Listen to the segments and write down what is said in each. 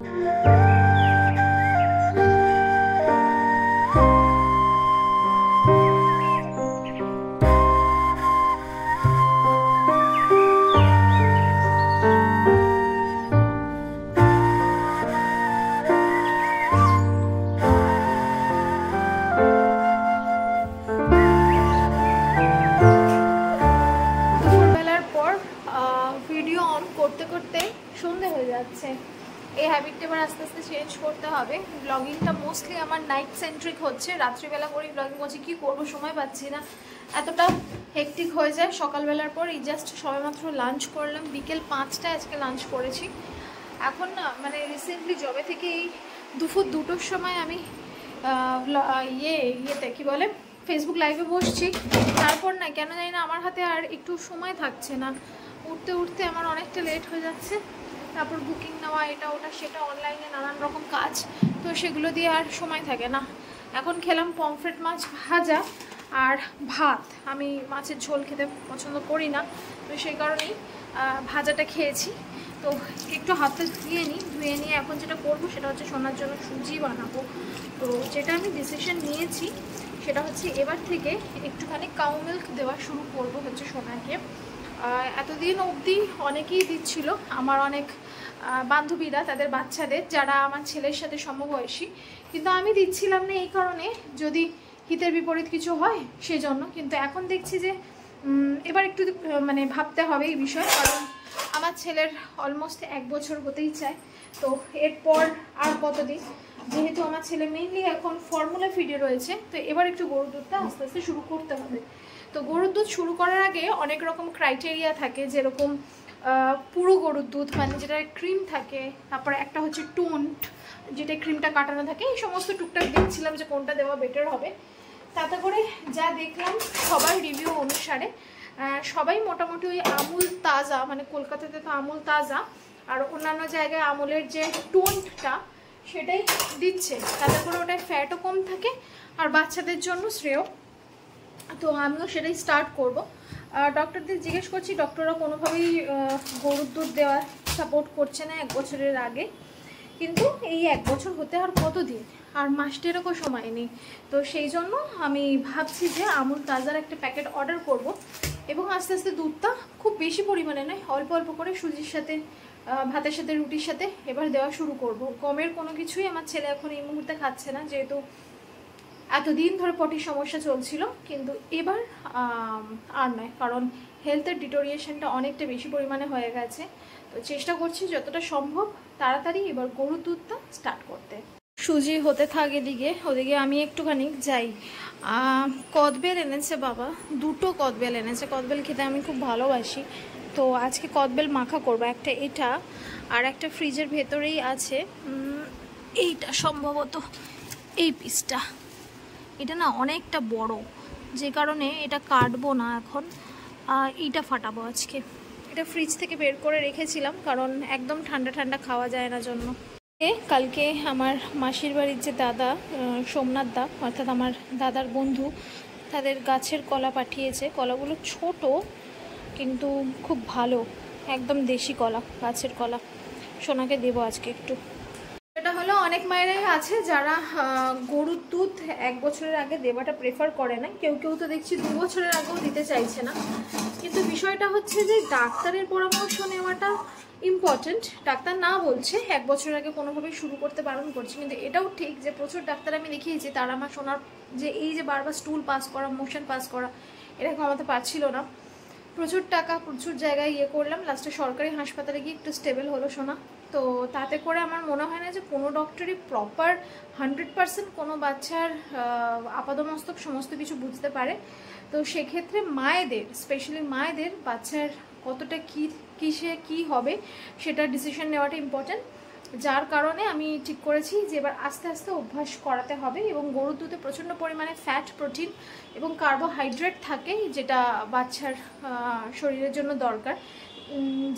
Bye. করতে হবে। ব্লগিংটা মোস্টলি আমার নাইট সেন্ট্রিক হচ্ছে। রাত্রিবেলা করেই ব্লগিং করছি, কী করব সময় পাচ্ছি না। এতটা হেকটিক হয়ে যায়। সকালবেলার পর এই জাস্ট সবেমাত্র লাঞ্চ করলাম। বিকেল পাঁচটায় আজকে লাঞ্চ করেছি। এখন না মানে রিসেন্টলি জবে থেকে এই দুপুর দুটোর সময় আমি ইয়ে ইয়েতে কী বলে ফেসবুক লাইভে বসছি। তারপর না, কেন জানি না, আমার হাতে আর একটু সময় থাকছে না। উঠতে উঠতে আমার অনেকটা লেট হয়ে যাচ্ছে। তারপর বুকিং নেওয়া, এটা, ওটা, সেটা অনলাইনে নানান রকম কাজ, তো সেগুলো দিয়ে আর সময় থাকে না। এখন খেলাম পমফ্রেট মাছ ভাজা আর ভাত। আমি মাছের ঝোল খেতে পছন্দ করি না, তো সেই কারণেই ভাজাটা খেয়েছি। তো একটু হাতে ধুয়ে নিই, ধুয়ে নিয়ে এখন যেটা করব সেটা হচ্ছে সোনার জন্য সুজি বানাবো। তো যেটা আমি ডিসিশন নিয়েছি, সেটা হচ্ছে এবার থেকে একটুখানি কাউ মিল্ক দেওয়া শুরু করব হচ্ছে সোনাকে। এতদিন অবধি অনেকেই দিচ্ছিল। আমার অনেক বান্ধবীরা, তাদের বাচ্চাদের, যারা আমার ছেলের সাথে সমবয়সী। কিন্তু আমি দিচ্ছিলাম না এই কারণে। যদি হিতের বিপরীত কিছু হয়, সেজন্য। কিন্তু এখন দেখছি যে এবার একটু মানে ভাবতে হবে এই বিষয়ে। কারণ আমার ছেলের অলমোস্ট এক বছর হতেই চায়। তো এরপর আর কতদিন? যেহেতু আমার ছেলে মেইনলি এখন ফর্মুলা ফিডে রয়েছে, তো এবার একটু গরুর দুধটা আস্তে আস্তে শুরু করতে হবে। তো গরুর দুধ শুরু করার আগে অনেক রকম ক্রাইটেরিয়া থাকে, যেরকম পুরো গরুর দুধ মানে যেটা ক্রিম থাকে, তারপরে একটা হচ্ছে টোন্ট, যেটা ক্রিমটা কাটানো থাকে, এই সমস্ত টুকটাক দেখছিলাম যে কোনটা দেওয়া বেটার হবে। তাতে করে যা দেখলাম সবার রিভিউ অনুসারে সবাই মোটামুটি ওই আমুল তাজা মানে কলকাতাতে তো আমুল তাজা, আর অন্যান্য জায়গায় আমুলের যে টোনটা সেটাই দিচ্ছে। তাতে করে ওটায় ফ্যাটও কম থাকে, আর বাচ্চাদের জন্য শ্রেয়। তো আমিও সেটাই স্টার্ট করব। ডক্টরদের জিজ্ঞেস করছি ডক্টররা কোনোভাবেই গরুর দুধ দেওয়ার সাপোর্ট করছে না এক বছরের আগে। কিন্তু এই এক বছর হতে আর কতদিন? আর মাসটেরও সময় নেই। তো সেই জন্য আমি ভাবছি যে আমুল তাজার একটা প্যাকেট অর্ডার করব এবং আস্তে আস্তে দুধটা খুব বেশি পরিমাণে নয়, অল্প অল্প করে সুজির সাথে ভাতের সাথে, রুটির সাথে এবার দেওয়া শুরু করব। গমের কোনো কিছুই আমার ছেলে এখন এই মুহূর্তে খাচ্ছে না, যেহেতু এতদিন ধরে পটির সমস্যা চলছিল, কিন্তু এবার আর নয়, কারণ হেলথের ডিটোরিয়েশনটা অনেকটা বেশি পরিমাণে হয়ে গেছে। তো চেষ্টা করছি যতটা সম্ভব তাড়াতাড়ি এবার গরুর দুধটা স্টার্ট করতে। সুজি হতে থাকে দিকে ওদিকে আমি একটুখানি যাই। কদবেল এনেছে বাবা, দুটো কদবেল এনেছে। কদবেল খেতে আমি খুব ভালোবাসি। তো আজকে কদবেল মাখা করব, একটা এটা আর একটা ফ্রিজের ভেতরেই আছে। এইটা সম্ভবত এই পিসটা এটা না অনেকটা বড়। যে কারণে এটা কাটবো না এখন। এইটা ফাটাবো আজকে। এটা ফ্রিজ থেকে বের করে রেখেছিলাম কারণ একদম ঠান্ডা ঠান্ডা খাওয়া যায় না জন্য। কালকে আমার মাসির বাড়ির যে দাদা সোমনাথ দা, অর্থাৎ আমার দাদার বন্ধু, তাদের গাছের কলা পাঠিয়েছে। কলাগুলো ছোট, কিন্তু খুব ভালো, একদম দেশি কলা, গাছের কলা। সোনাকে দেবো আজকে একটু। হলো অনেক মায়েরাই আছে যারা গরুর দুধ এক বছরের আগে দেওয়াটা প্রেফার করে না কেউ কেউ তো দেখছি দু বছরের আগেও দিতে চাইছে না। কিন্তু বিষয়টা হচ্ছে যে ডাক্তারের পরামর্শ নেওয়াটা ইম্পর্টেন্ট ডাক্তার না বলছে, এক বছর আগে কোনোভাবেই শুরু করতে বারণ করছে। কিন্তু এটাও ঠিক যে প্রচুর ডাক্তার আমি দেখিয়েছি, তারা আমার শোনার যে এই যে বারবার স্টুল পাস করা মোশন পাস করা এটা কমাতে পারছিল না। প্রচুর টাকা প্রচুর জায়গায় ইয়ে করলাম। লাস্টে সরকারি হাসপাতালে গিয়ে একটু স্টেবল হলো শোনা তো তাতে করে আমার মনে হয় না যে কোনো ডক্টরই প্রপার হান্ড্রেড পার্সেন্ট কোনো বাচ্চার আপাদমস্তক সমস্ত কিছু বুঝতে পারে। তো সেক্ষেত্রে মায়েদের স্পেশালি মায়েদের বাচ্চার কতটা কী, কিসে কী হবে সেটা ডিসিশন নেওয়াটা ইম্পর্ট্যান্ট যার কারণে আমি ঠিক করেছি যে এবার আস্তে আস্তে অভ্যাস করাতে হবে এবং গরুর দুধে প্রচণ্ড পরিমাণে ফ্যাট প্রোটিন এবং কার্বোহাইড্রেট থাকে যেটা বাচ্চার শরীরের জন্য দরকার।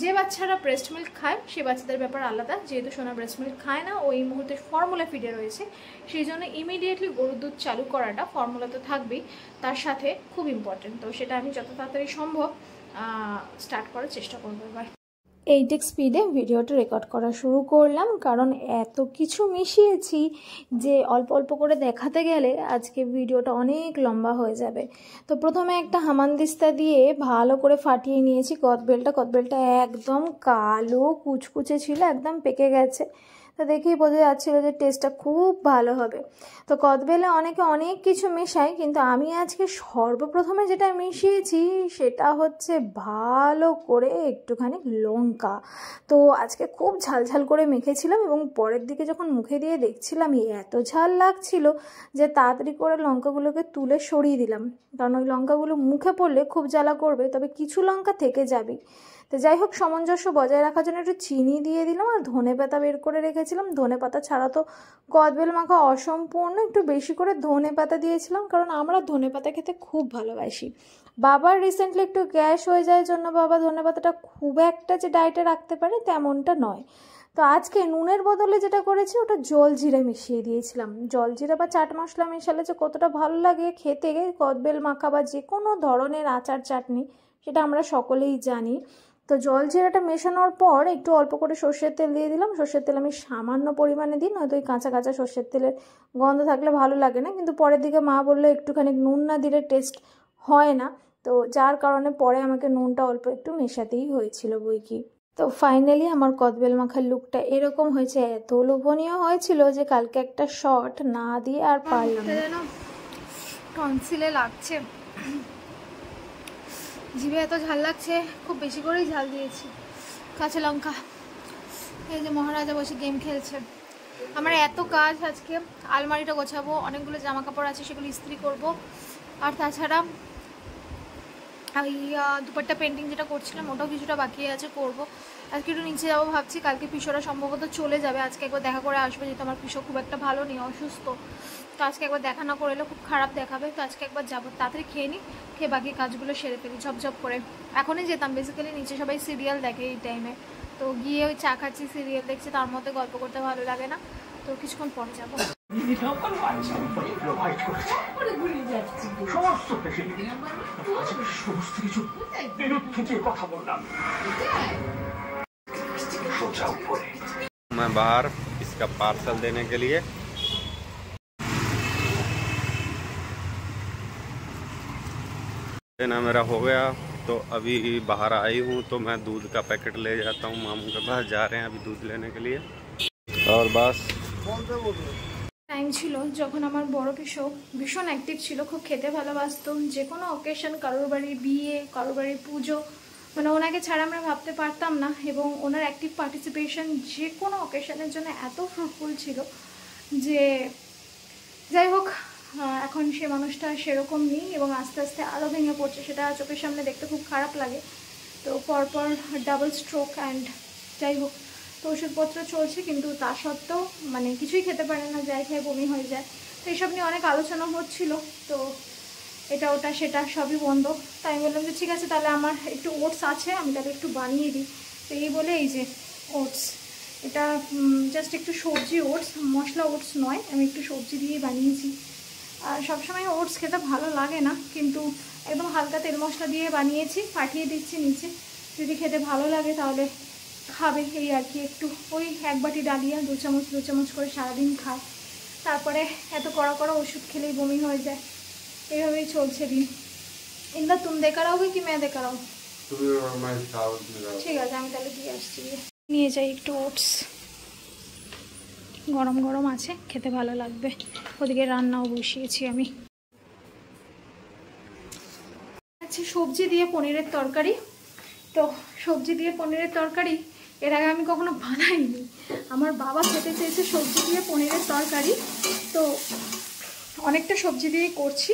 যে বাচ্চারা ব্রেস্ট মিল্ক খায়, সে বাচ্চাদের ব্যাপার আলাদা। যেহেতু সোনা ব্রেস্ট মিল্ক খায় না ওই মুহূর্তে ফর্মুলা ফিডে রয়েছে। সেই জন্য ইমিডিয়েটলি গরুর দুধ চালু করাটা ফর্মুলা তো থাকবেই। তার সাথে খুব ইম্পর্টেন্ট তো সেটা আমি যত তাড়াতাড়ি সম্ভব স্টার্ট করার চেষ্টা করব এবার। এইটেক স্পিডে ভিডিওটা রেকর্ড করা শুরু করলাম, কারণ এত কিছু মিশিয়েছি যে অল্প অল্প করে দেখাতে গেলে আজকে ভিডিওটা অনেক লম্বা হয়ে যাবে। তো প্রথমে একটা হামানদিস্তা দিয়ে ভালো করে ফাটিয়ে নিয়েছি, কদবেলটা কদবেলটা একদম কালো, কুচকুচে ছিল, একদম পেকে গেছে। তো দেখেই বোঝা যাচ্ছিল যে টেস্টটা খুব ভালো হবে। তো কদবেলে অনেকে অনেক কিছু মেশায়, কিন্তু আমি আজকে সর্বপ্রথমে যেটা মিশিয়েছি সেটা হচ্ছে ভালো করে একটুখানি লঙ্কা। তো আজকে খুব ঝাল ঝাল করে মেখেছিলাম এবং পরের দিকে যখন মুখে দিয়ে দেখছিলাম এত ঝাল লাগছিল যে তাড়াতাড়ি করে লঙ্কাগুলোকে তুলে সরিয়ে দিলাম। কারণ ওই লঙ্কাগুলো মুখে পড়লে খুব জ্বালা করবে, তবে কিছু লঙ্কা থেকে যাবে। তো যাই হোক, সামঞ্জস্য বজায় রাখার জন্য একটু চিনি দিয়ে দিলাম আর ধনে পাতা বের করে রেখেছিলাম। ধনে পাতা ছাড়া তো কদবেল মাখা অসম্পূর্ণ। একটু বেশি করে ধনে পাতা দিয়েছিলাম, কারণ আমরা ধনে পাতা খেতে খুব ভালোবাসি। বাবার রিসেন্টলি একটু গ্যাস হয়ে যায় জন্য বাবা ধনে পাতাটা খুব একটা যে ডায়েটে রাখতে পারে তেমনটা নয়। তো আজকে নুনের বদলে যেটা করেছি, ওটা জল জিরে মিশিয়ে দিয়েছিলাম। জল জিরে বা চাট মশলা মেশালে যে কতটা ভালো লাগে খেতে কদবেল মাখা বা যে কোনো ধরনের আচার চাটনি সেটা আমরা সকলেই জানি। তো জল জিরাটা মেশানোর পর একটু অল্প করে সর্ষের তেল দিয়ে দিলাম। সর্ষের তেল আমি সামান্য পরিমাণে দিই, নয়তো ওই কাঁচা কাঁচা সর্ষের তেলের গন্ধ থাকলে ভালো লাগে না। কিন্তু পরের দিকে মা বলল, একটুখানি নুন না দিলে টেস্ট হয় না। তো যার কারণে পরে আমাকে নুনটা অল্প একটু মেশাতেই হয়েছিল বই কি তো ফাইনালি আমার কদবেল মাখার লুকটা এরকম হয়েছে, এত লোভনীয় হয়েছিল যে কালকে একটা শট না দিয়ে আর পারলাম টনসিলে লাগছে। জিভে এত ঝাল লাগছে, খুব বেশি করেই ঝাল দিয়েছি। কাঁচা লঙ্কা। এই যে মহারাজা বসে গেম খেলছে। আমার এত কাজ আজকে। আলমারিটা গোছাবো, অনেকগুলো জামা কাপড় আছে, সেগুলো ইস্ত্রি করব। আর তাছাড়া ওই দুপাট্টা পেন্টিং যেটা করছিলাম, ওটাও কিছুটা বাকি আছে, করব। আজকে একটু নিচে যাব ভাবছি, কালকে পিসোরা সম্ভবত চলে যাবে। আজকে একবার দেখা করে আসবে, যেহেতু আমার পিসো খুব একটা ভালো নেই, অসুস্থ। তো আজকে একবার দেখা না করলে খুব খারাপ দেখাবে তো আজকে একবার যাবো তাড়াতাড়ি খেয়ে নিই খেয়ে বাকি কাজগুলো সেরে ফেলি ঝপঝপ করে এখনই যেতাম বেসিক্যালি নিচে সবাই সিরিয়াল দেখে এই টাইমে তো গিয়ে ওই চা খাচ্ছি সিরিয়াল দেখছি তার মধ্যে গল্প করতে ভালো লাগে না তো কিছুক্ষণ পরে যাবো मैं बाहर इसका पार्सल देने के लिए देना मेरा हो गया तो अभी बाहर आई हूँ तो मैं दूध का पैकेट ले जाता हूँ मामू के पास जा रहे हैं अभी दूध लेने के लिए और बस টাইম ছিল যখন আমার বড় পিসো ভীষণ অ্যাক্টিভ ছিল খুব খেতে ভালোবাসতো যে কোনো অকেশন কারোর বাড়ির বিয়ে কারোর বাড়ির পুজো মানে ওনাকে ছাড়া আমরা ভাবতে পারতাম না এবং ওনার অ্যাক্টিভ পার্টিসিপেশন যে কোনো অকেশনের জন্য এত ফ্রুটফুল ছিল যে যাই হোক এখন সে মানুষটা সেরকম নেই এবং আস্তে আস্তে আরও ভেঙে পড়ছে। সেটা চোখের সামনে দেখতে খুব খারাপ লাগে। তো পরপর ডাবল স্ট্রোক অ্যান্ড যাই হোক, তো ওষুধপত্র চলছে কিন্তু তা সত্ত্বেও মানে কিছুই খেতে পারে না, যাই খেয়ে বমি হয়ে যায়। তো এইসব নিয়ে অনেক আলোচনা হচ্ছিল। তো এটা ওটা সেটা সবই বন্ধ। তাই আমি বললাম যে, ঠিক আছে, তাহলে আমার একটু ওটস আছে, আমি তাহলে একটু বানিয়ে দিই। তো এই বলে এই যে ওটস এটা জাস্ট একটু সবজি ওটস মশলা ওটস নয়, আমি একটু সবজি দিয়ে বানিয়েছি। সবসময় ওটস খেতে ভালো লাগে না কিন্তু একদম হালকা তেল মশলা দিয়ে বানিয়েছি পাঠিয়ে দিচ্ছি নিচে। যদি খেতে ভালো লাগে তাহলে খাবে এই আর কি। একটু ওই এক বাটি ডালিয়া দু চামচ দু চামচ করে সারাদিন খায়। তারপরে এত কড়া কড়া ওষুধ খেলেই বমি হয়ে যায়। এইভাবেই চলছে দিন। ইন্দা তুমি দেখা রাখবে কি মেয়ে দেখা রাখো ঠিক আছে আমি তাহলে দিয়ে আসছি। নিয়ে যাই একটু ওটস। গরম গরম আছে, খেতে ভালো লাগবে। ওদিকে রান্নাও বসিয়েছি আমি। আচ্ছা সবজি দিয়ে পনিরের তরকারি। তো সবজি দিয়ে পনিরের তরকারি, এর আগে আমি কখনো বানাইনি। আমার বাবা খেতে চেয়েছে সবজি দিয়ে পনিরের তরকারি। তো অনেকটা সবজি দিয়েই করছি।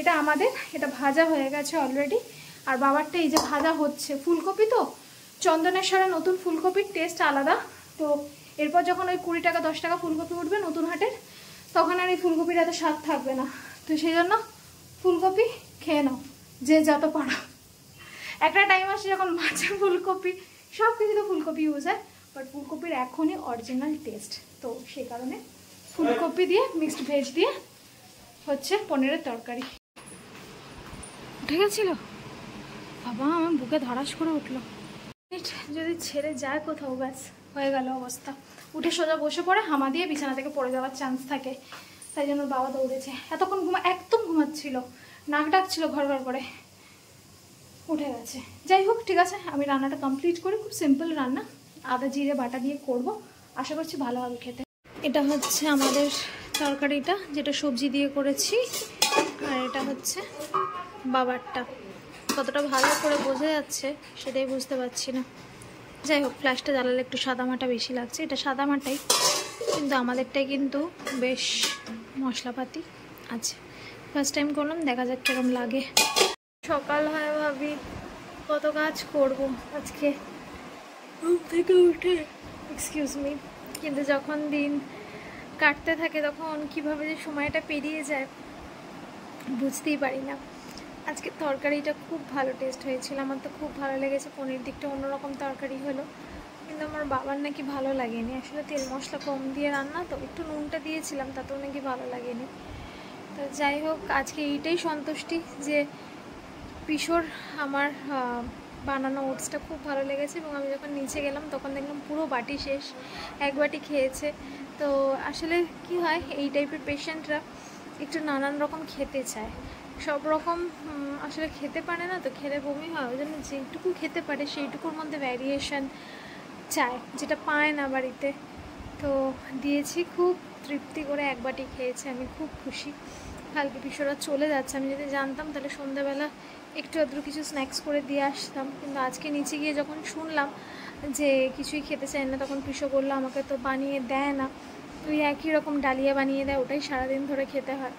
এটা আমাদের, এটা ভাজা হয়ে গেছে অলরেডি আর বাবারটা এই যে ভাজা হচ্ছে। ফুলকপি তো? চন্দনেশ্বরে নতুন ফুলকপির টেস্ট আলাদা। তো এরপর যখন ওই কুড়ি টাকা, দশ টাকা ফুলকপি উঠবে নতুন হাটের, তখন আর এই ফুলকপির এত স্বাদ থাকবে না। তো সেই জন্য ফুলকপি খেয়ে নাও, যে যত পারো। একটা টাইম আসে যখন মাছের ফুলকপি, সব কিছু তো ফুলকপি ইউজ হয় বাট ফুলকপির এখনই অরিজিনাল টেস্ট তো সে কারণে ফুলকপি দিয়ে মিক্সড ভেজ দিয়ে হচ্ছে পনিরের তরকারি। উঠে গেছিল? বাবা, আমার বুকে ধরাস করে উঠল। যদি ছেড়ে যায় কোথাও, ব্যাস। হয়ে গেল অবস্থা। উঠে সোজা বসে পড়ে, হামা দিয়ে বিছানা থেকে পড়ে যাওয়ার চান্স থাকে। তাই জন্য বাবা দৌড়েছে। এতক্ষণ ঘুমা, একদম ঘুমাচ্ছিল। নাক ডাকছিল ঘর ঘর করে। উঠে গেছে। যাই হোক, ঠিক আছে, আমি রান্নাটা কমপ্লিট করি। খুব সিম্পল রান্না। আদা জিরে বাটা দিয়ে করব। আশা করছি ভালো হবে খেতে। এটা হচ্ছে আমাদের তরকারিটা, যেটা সবজি দিয়ে করেছি। আর এটা হচ্ছে বাবারটা। কতটা ভালো করে বোঝা যাচ্ছে, সেটাই বুঝতে পারছি না। যাই হোক ফ্ল্যাশটা জ্বালালে একটু সাদামাটা বেশি লাগছে। এটা সাদামাটাই কিন্তু আমাদেরটাই কিন্তু বেশ মশলাপাতি আছে। ফার্স্ট টাইম করলাম, দেখা যাক কিরম লাগে। সকাল হয় ভাবি, কত কাজ করব আজকে? ঘুম থেকে উঠে এক্সকিউজ মি কিন্তু যখন দিন কাটতে থাকে তখন কীভাবে যে সময়টা পেরিয়ে যায়, বুঝতেই পারি না। আজকে তরকারিটা খুব ভালো টেস্ট হয়েছিল। আমার তো খুব ভালো লেগেছে, পনির দিকটা অন্যরকম তরকারি হলো। কিন্তু আমার বাবার নাকি ভালো লাগেনি। আসলে তেল মশলা কম দিয়ে রান্না, তো একটু নুনটা দিয়েছিলাম, তাতেও নাকি ভালো লাগেনি। তো যাই হোক, আজকে এইটাই সন্তুষ্টি যে পিসোর আমার বানানো ওটসটা খুব ভালো লেগেছে এবং আমি যখন নিচে গেলাম, তখন দেখলাম পুরো বাটি শেষ, এক বাটি খেয়েছে। তো আসলে কি হয়, এই টাইপের পেশেন্টরা একটু নানান রকম খেতে চায়। সব রকম আসলে খেতে পারে না তো খেলে বমি হয়, ওই জন্য যেইটুকু খেতে পারে সেইটুকুর মধ্যে ভ্যারিয়েশন চায় যেটা পায় না বাড়িতে। তো দিয়েছি, খুব তৃপ্তি করে এক বাটি খেয়েছে, আমি খুব খুশি। কালকে পিসোরা চলে যাচ্ছে, আমি যদি জানতাম তাহলে সন্ধ্যাবেলা একটু আধটু কিছু স্ন্যাক্স করে দিয়ে আসতাম। কিন্তু আজকে নিচে গিয়ে যখন শুনলাম যে কিছুই খেতে চায় না, তখন পিসো বলল, আমাকে তো বানিয়ে দেয় না। তুই একই রকম ডালিয়া বানিয়ে দেয়, ওটাই সারাদিন ধরে খেতে হয়।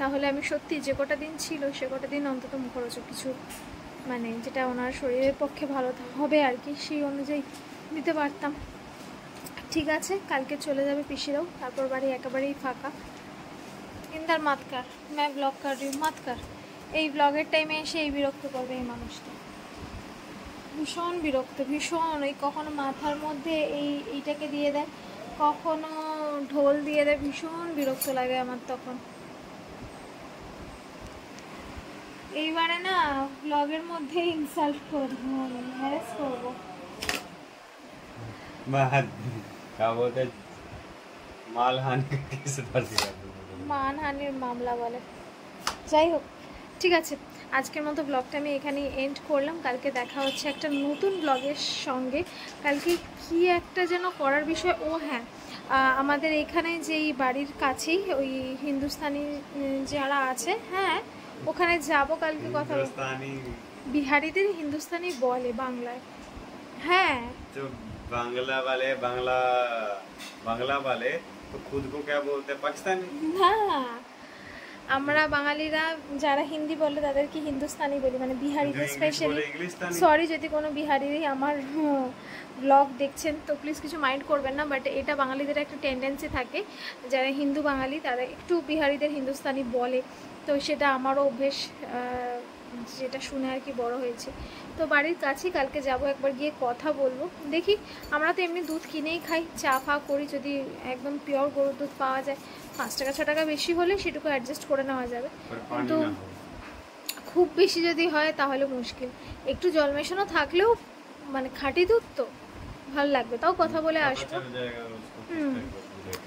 তাহলে আমি সত্যি যে কটা দিন ছিল, সে কটা দিন অন্তত মুখরোচক কিছু মানে যেটা ওনার শরীরের পক্ষে ভালো হবে আর কি, সেই অনুযায়ী দিতে পারতাম। ঠিক আছে, কালকে চলে যাবে পিসিরাও, তারপর বাড়ি একেবারেই ফাঁকা। ইন্দার মাতকার ম্যা ব্লগ কার মাতকার, এই ব্লগের টাইমে এসে এই বিরক্ত করবে এই মানুষটা। ভীষণ বিরক্ত, ভীষণ, ওই কখনো মাথার মধ্যে এই, এইটাকে দিয়ে দেয়, কখনো ঢোল দিয়ে দেয়, ভীষণ বিরক্ত লাগে আমার তখন। এইবারে না ব্লগের মধ্যে ইনসাল্ট করবো হ্যারেস করবো बात क्या बोलते हैं, मालहानि का केस दर्ज कर दो। মানহানির মামলা বলে যাই হোক ঠিক আছে আজকের মতো ব্লগটা আমি এখানেই এন্ড করলাম কালকে দেখা হচ্ছে একটা নতুন ব্লগের সঙ্গে কালকে কি একটা যেন করার বিষয় ও হ্যাঁ আহ, আমাদের এখানে যেই বাড়ির কাছেই ওই হিন্দুস্তানি উম, যারা আছে হ্যাঁ ওখানে যাব কালকে কথা বল- हिंदुस्तानी বিহারিদের হিন্দুস্তানি বলে বাংলায় হ্যাঁ जो बांग्ला वाले बांग्ला बांग्ला वाले तो खुद को क्या बोलते हैं पाकिस्तानी না আমরা বাঙালিরা যারা হিন্দি বলে তাদেরকে হিন্দুস্তানি বলি মানে বিহারিদের স্পেশালি সরি যদি কোনো বিহারি আমার ব্লগ দেখছেন তো প্লিজ কিছু মাইন্ড করবেন না বাট এটা বাঙালিদের একটা টেন্ডেন্সি থাকে। যারা হিন্দু বাঙালি তারা একটু বিহারিদের হিন্দুস্তানি বলে। তো সেটা আমারও অভ্যেস যেটা শুনে আর কি বড় হয়েছে। তো বাড়ির কাছেই কালকে যাব একবার গিয়ে কথা বলব। দেখি আমরা তো এমনি দুধ কিনেই খাই চা ফা করি যদি একদম পিওর গরুর দুধ পাওয়া যায়। পাঁচ টাকা ছ টাকা বেশি হলে সেটুকু অ্যাডজাস্ট করে নেওয়া যাবে। কিন্তু খুব বেশি যদি হয় তাহলে মুশকিল। একটু জল মেশানো থাকলেও মানে খাঁটি দুধ তো ভালো লাগবে। তাও কথা বলে আসব। হুম।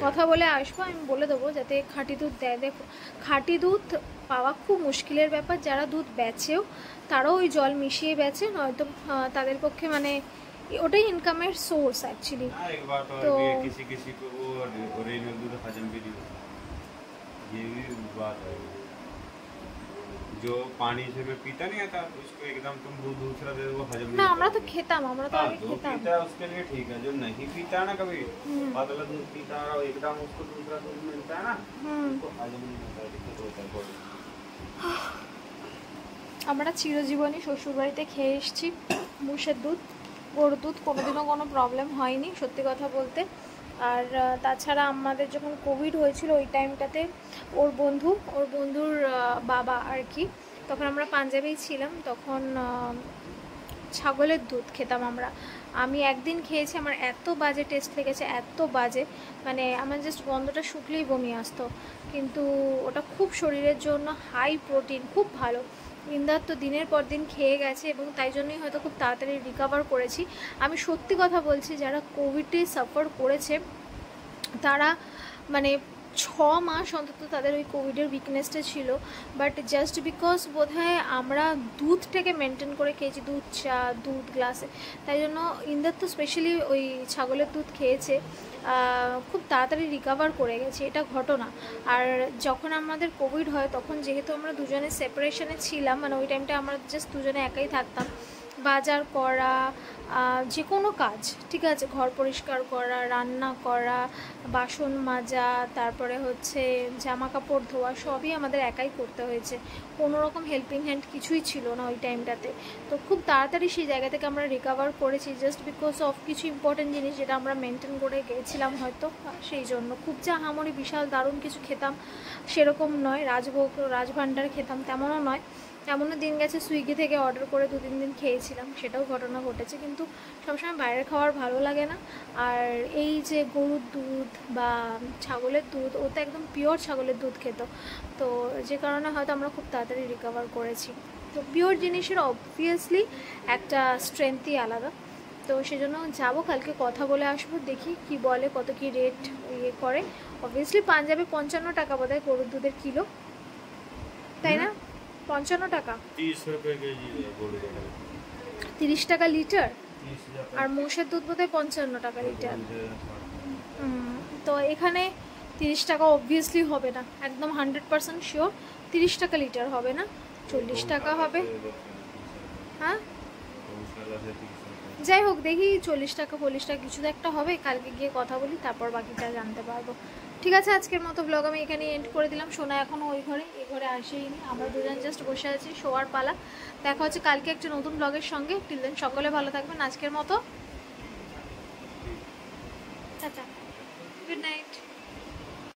কথা বলে আসব আমি বলে দেবো যাতে খাঁটি দুধ দেয়। দেখো খাঁটি দুধ পাওয়া খুব মুশকিলের ব্যাপার। যারা দুধ বেচেও তারাও ওই জল মিশিয়ে বেচে নয়তো তাদের পক্ষে মানে ওটাই ইনকামের সোর্স অ্যাকচুয়ালি তো ये भी बात है जो पानी से में पीता नहीं आता उसको एकदम तुम दूध दूसरा दे दो वो हजम না नहीं আমরা তো करता। খেতাম আমরা তো हाँ, আগে जो খেতাম पीता है उसके लिए ठीक है जो नहीं पीता है ना कभी हम्म। पतला दूध पीता है और एकदम उसको दूसरा दूध मिलता है ना হুম उसको हजम नहीं होता है दिक्कत होता है body में। আমরা চিরজীবনই শ্বশুরবাড়িতে খেয়ে এসেছি মুষের দুধ গরুর দুধ কোনোদিনও কোনো প্রবলেম হয়নি সত্যি কথা বলতে আর তাছাড়া আমাদের যখন কোভিড হয়েছিল ওই টাইমটাতে ওর বন্ধু, ওর বন্ধুর বাবা আর কি, তখন আমরা পাঞ্জাবেই ছিলাম, তখন ছাগলের দুধ খেতাম আমরা। আমি একদিন খেয়েছি, আমার এত বাজে টেস্ট লেগেছে, এত বাজে মানে আমার জাস্ট গন্ধটা শুকলেই বমি আসতো। কিন্তু ওটা খুব শরীরের জন্য হাই প্রোটিন খুব ভালো। ইন্দার তো দিনের পর দিন খেয়ে গেছে এবং তাই জন্যই হয়তো খুব তাড়াতাড়ি রিকভার করেছি। আমি সত্যি কথা বলছি, যারা কোভিডে সাফার করেছে, তারা মানে ছ মাস অন্তত তাদের ওই কোভিডের উইকনেসটা ছিল। বাট জাস্ট বিকজ বোধহয় আমরা দুধটাকে মেনটেন করে খেয়েছি, দুধ চা, দুধ গ্লাসে তাই জন্য ইন্দার তো স্পেশালি ওই ছাগলের দুধ খেয়েছে। খুব তাড়াতাড়ি রিকাভার করে গেছি, এটা ঘটনা। আর যখন আমাদের কোভিড হয়, তখন যেহেতু আমরা দুজনে সেপারেশনে ছিলাম মানে ওই টাইমটা আমরা জাস্ট দুজনে একাই থাকতাম বাজার করা যে কোনো কাজ, ঠিক আছে? ঘর পরিষ্কার করা, রান্না করা, বাসন মাজা, তারপরে হচ্ছে জামা কাপড় ধোয়া, সবই আমাদের একাই করতে হয়েছে। কোনো রকম হেল্পিং হ্যান্ড কিছুই ছিল না ওই টাইমটাতে তো খুব তাড়াতাড়ি সেই জায়গা থেকে আমরা রিকভার করেছি জাস্ট বিকজ অফ কিছু ইম্পর্টেন্ট জিনিস যেটা আমরা মেনটেন করে গেছিলাম হয়তো সেই জন্য। খুব যে হামরি বিশাল, দারুণ কিছু খেতাম, সেরকম নয়। রাজভোগ, রাজভাণ্ডার খেতাম, তেমনও নয়। এমনও দিন গেছে সুইগি থেকে অর্ডার করে দু তিন দিন খেয়েছিলাম, সেটাও ঘটনা ঘটেছে, কিন্তু সবসময় বাইরের খাওয়ার ভালো লাগে না। আর এই যে গরুর দুধ বা ছাগলের দুধ, ও তো একদম পিওর ছাগলের দুধ খেত। তো যে কারণে হয়তো আমরা খুব তাড়াতাড়ি রিকভার করেছি। তো পিওর জিনিসের অবভিয়াসলি একটা স্ট্রেংথই আলাদা। তো সেজন্য যাব, কালকে কথা বলে আসব, দেখি কি বলে, কত কি রেট ইয়ে করে। অবভিয়াসলি পাঞ্জাবে পঞ্চান্ন টাকা বোধ হয় গরুর দুধের কিলো। তাই না? পঞ্চান্ন টাকা। তিরিশ টাকা লিটার? আর মোষের দুধ বোধহয় পঞ্চান্ন টাকা লিটার। তো এখানে তিরিশ টাকা অবভিয়াসলি হবে না। একদম হান্ড্রেড পারসেন্ট শিওর তিরিশ টাকা লিটার হবে না। চল্লিশ টাকা হবে। হ্যাঁ? যাই হোক দেখি চল্লিশ টাকা পল্লিশ টাকা কিছু তো একটা হবে। কালকে গিয়ে কথা বলি তারপর বাকিটা জানতে পারব। ঠিক আছে, আজকের মতো ব্লগ আমি এখানে এন্ড করে দিলাম। সোনা এখনও ওই ঘরে এই ঘরে আসেইনি। আমরা দুজন জাস্ট বসে আছি, শোয়ার পালা। দেখা হচ্ছে কালকে একটা নতুন ব্লগের সঙ্গে। টিল দেন সকলে ভালো থাকবেন। আজকের মতো